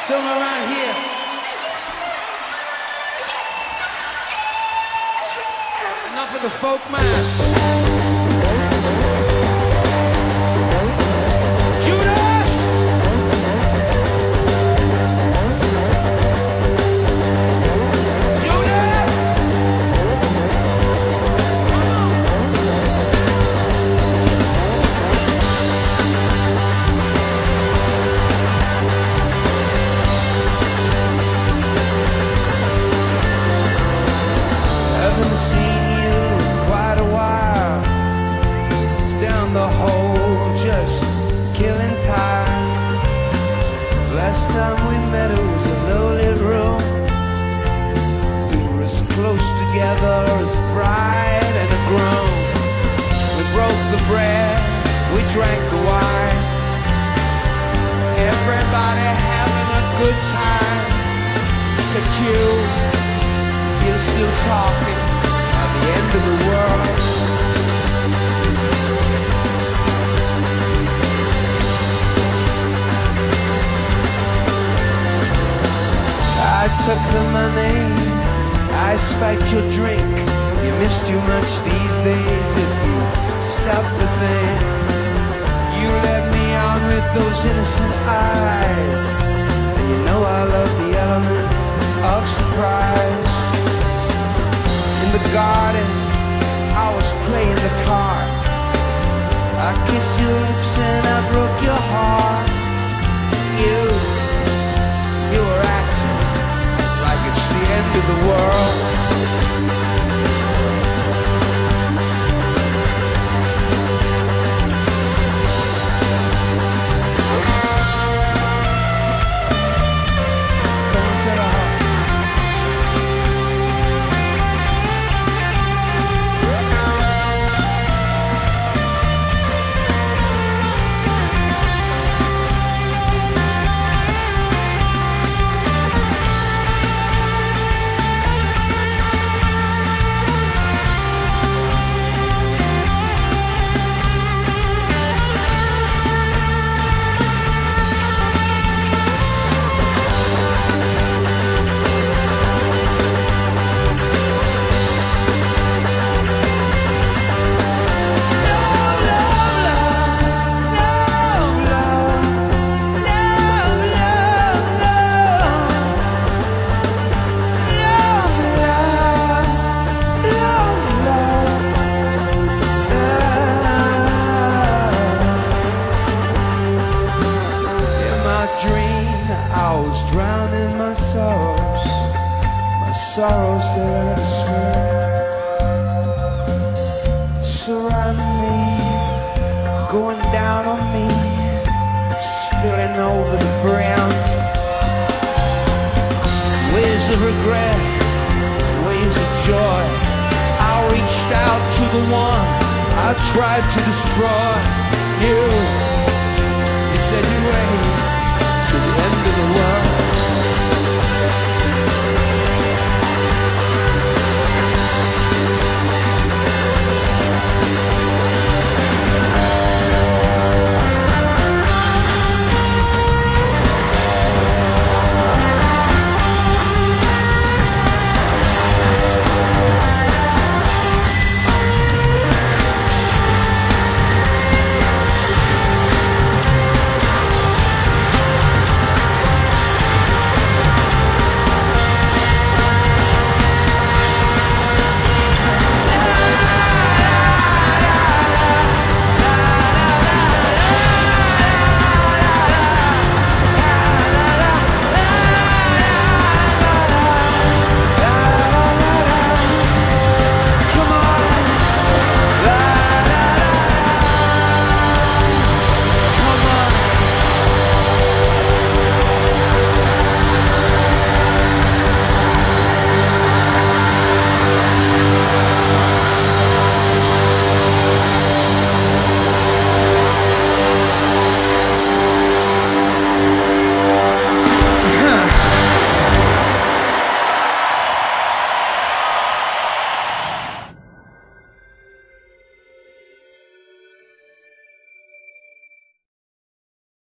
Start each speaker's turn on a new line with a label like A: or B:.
A: Somewhere around here. Enough of the folk mass. Down the hole, just killing time. Last time we met, it was a lowly room. We were as close together as a bride and a groom. We broke the bread, we drank the wine. Everybody having a good time. Except you. You're still talking at the end of the world. I spiked your drink. You miss too much these days if you stop to think. You led me on with those innocent eyes. And you know I love the element of surprise. In the garden, I was playing the guitar. I kissed your lips and I broke your heart. You sorrows that I swear surrounding me, going down on me, spilling over the brim. Waves of regret, waves of joy. I reached out to the one I tried to destroy. You, you said you wait to the end of the world.